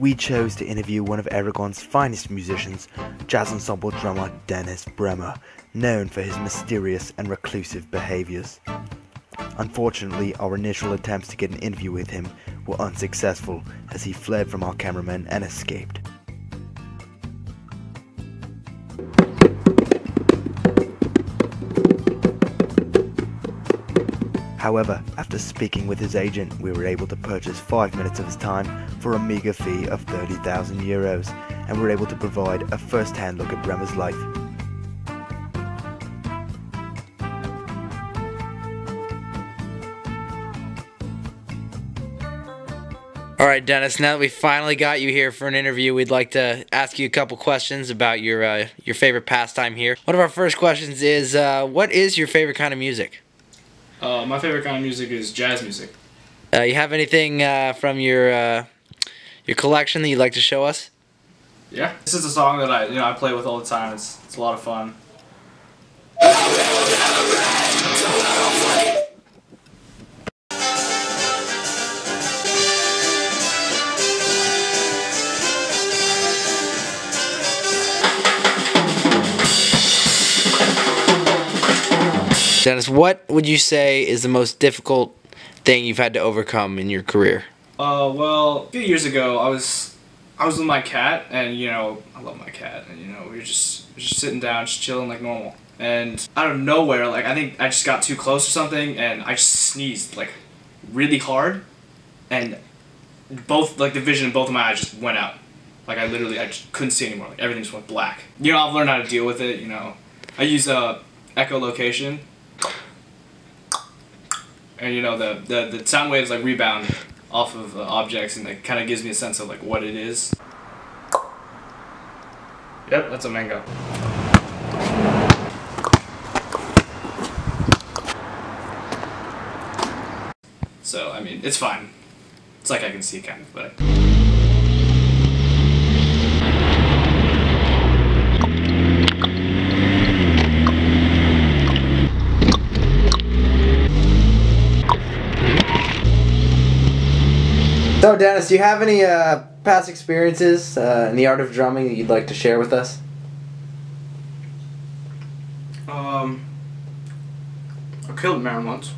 we chose to interview one of Aragon's finest musicians, jazz ensemble drummer Dennis Bremer, known for his mysterious and reclusive behaviors. Unfortunately, our initial attempts to get an interview with him were unsuccessful as he fled from our cameramen and escaped. However, after speaking with his agent, we were able to purchase 5 minutes of his time for a meager fee of 30,000 euros and were able to provide a first-hand look at Bremer's life. All right, Dennis. Now that we finally got you here for an interview, we'd like to ask you a couple questions about your uh, your favorite pastime here. One of our first questions is, uh, what is your favorite kind of music? Uh, my favorite kind of music is jazz music. Uh, you have anything uh, from your uh, your collection that you'd like to show us? Yeah. This is a song that I you know I play with all the time. It's it's a lot of fun. Dennis, what would you say is the most difficult thing you've had to overcome in your career? Uh, well, a few years ago, I was I was with my cat, and you know I love my cat, and you know we were just we were just sitting down, just chilling like normal, and out of nowhere, like I think I just got too close or something, and I just sneezed like really hard, and both like the vision in both of my eyes just went out. Like I literally I just couldn't see anymore. Like everything just went black. You know I've learned how to deal with it. You know I use uh, echolocation and you know the, the the sound waves like rebound off of uh, objects and it kind of gives me a sense of like what it is. Yep that's a mango. So i mean it's fine. It's like i can see kind of but So, Dennis, do you have any uh, past experiences uh, in the art of drumming that you'd like to share with us? um i killed a man once